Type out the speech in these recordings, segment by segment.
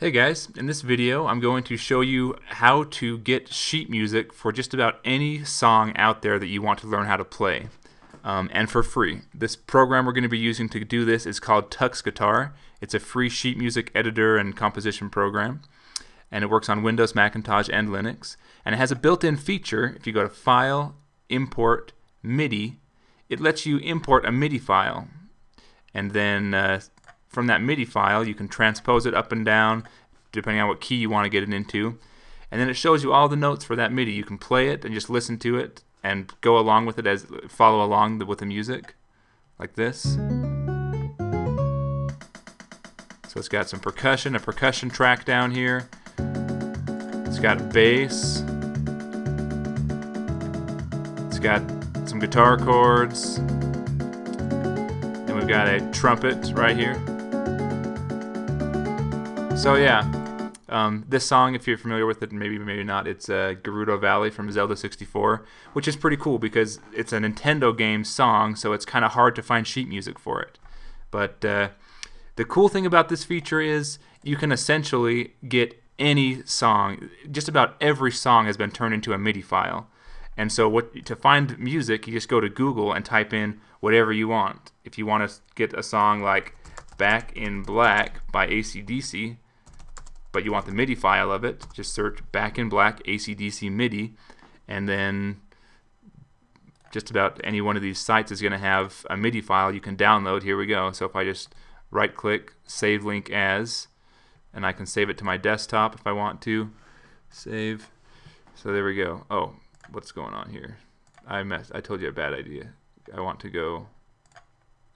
Hey guys, in this video I'm going to show you how to get sheet music for just about any song out there that you want to learn how to play, um, and for free. This program we're going to be using to do this is called Tux Guitar. It's a free sheet music editor and composition program, and it works on Windows, Macintosh, and Linux. And it has a built-in feature, if you go to File, Import, MIDI, it lets you import a MIDI file, and then uh, from that MIDI file, you can transpose it up and down depending on what key you want to get it into. And then it shows you all the notes for that MIDI. You can play it and just listen to it and go along with it as follow along with the music like this. So it's got some percussion, a percussion track down here. It's got a bass. It's got some guitar chords. And we've got a trumpet right here. So yeah, um, this song, if you're familiar with it, maybe maybe not, it's uh, Gerudo Valley from Zelda 64, which is pretty cool because it's a Nintendo game song, so it's kind of hard to find sheet music for it. But uh, the cool thing about this feature is you can essentially get any song. Just about every song has been turned into a MIDI file. And so what to find music, you just go to Google and type in whatever you want. If you want to get a song like Back in Black by ACDC, but you want the MIDI file of it, just search Back in Black ACDC MIDI, and then just about any one of these sites is going to have a MIDI file you can download. Here we go. So if I just right click, save link as, and I can save it to my desktop if I want to. Save. So there we go. Oh, what's going on here? I messed. I told you a bad idea. I want to go.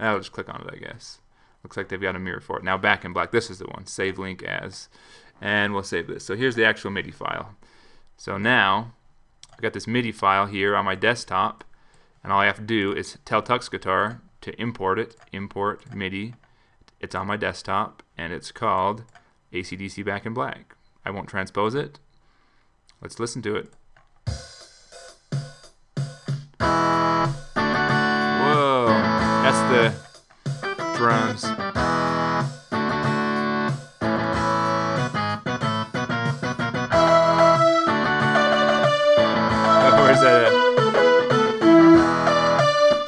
I'll just click on it, I guess. Looks like they've got a mirror for it. Now back in black. This is the one. Save link as and we'll save this. So here's the actual MIDI file. So now I've got this MIDI file here on my desktop and all I have to do is tell Tux Guitar to import it, import MIDI. It's on my desktop and it's called ACDC Back in Black. I won't transpose it. Let's listen to it. Whoa, that's the drums.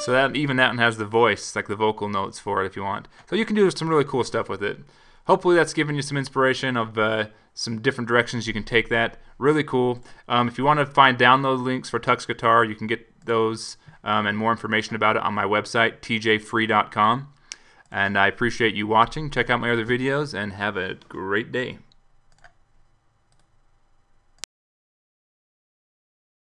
So that even that one has the voice, like the vocal notes for it if you want. So you can do some really cool stuff with it. Hopefully that's given you some inspiration of uh, some different directions you can take that. Really cool. Um, if you want to find download links for Tux Guitar, you can get those um, and more information about it on my website, tjfree.com. And I appreciate you watching. Check out my other videos and have a great day.